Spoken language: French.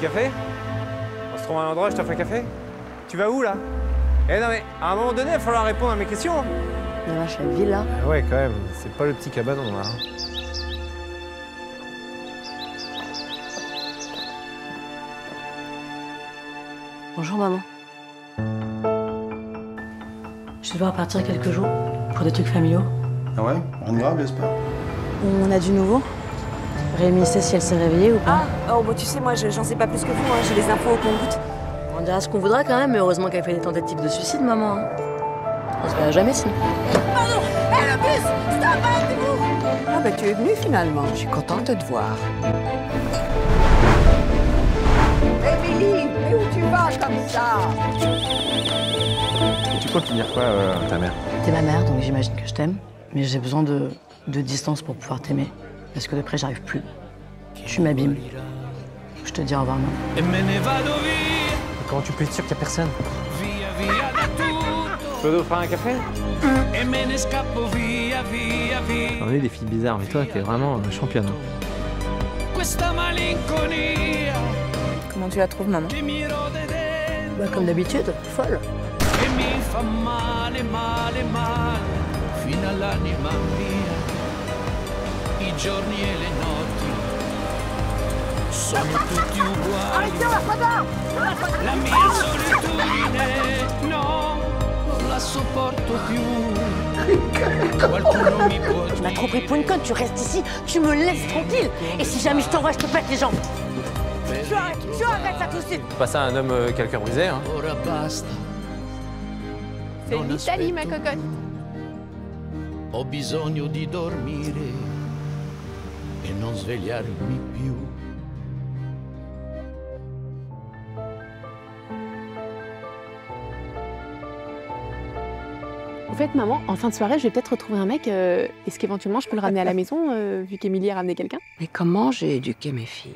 Petit café On se trouve à un endroit, je t'offre un café Tu vas où là? Eh non mais, à un moment donné, il va falloir répondre à mes questions. Il vache la villa. Ah ouais, quand même, c'est pas le petit cabanon là. Bonjour maman. Je vais devoir partir quelques jours pour des trucs familiaux. Ah ouais? Rien de grave, j'espère. On a du nouveau? Rémi sait si elle s'est réveillée ou pas Ah, oh, bon, tu sais, moi, je- j'en sais pas plus que vous, hein. j'ai les infos au compte-gouttes. On dira ce qu'on voudra quand même, mais heureusement qu'elle fait des tentatives de suicide, maman. hein. On se verra jamais sinon. Ah, bah, tu es venu finalement, je suis contente de te voir. Émilie, mais où tu vas comme ça? Et tu comptes dire quoi euh, à ta mère? T'es ma mère, donc j'imagine que je t'aime. Mais j'ai besoin de, de distance pour pouvoir t'aimer. Parce que de près, j'arrive plus. Tu m'abîmes. Je te dis au revoir, maman. Comment tu peux être sûr qu'il y a personne? Je peux t'offrir un café? On est des filles bizarres, mais toi, t'es vraiment championne. Questa malinconia Comment tu la trouves, maman? Bah, comme d'habitude, folle. I giorni e le notti sono tutti uguali. La mia solitudine, no, non la sopporto più. Qualcuno mi può Tu m'as trop pris pour une conne, tu restes ici, tu me laisses tranquille. Et si jamais je t'envoie, je te pète les jambes. Tu arrêtes, tu arrêtes ça tout de suite. Pas ça à un homme euh, cœur brisé, hein. C'est l'Italie, ma cocotte. Ho bisogno di dormire non svegliarmi più. Au fait, maman, en fin de soirée, je vais peut-être retrouver un mec. euh, Est-ce qu'éventuellement je peux le ramener à la maison, euh, vu qu'Émilie a ramené quelqu'un? Mais comment j'ai éduqué mes filles?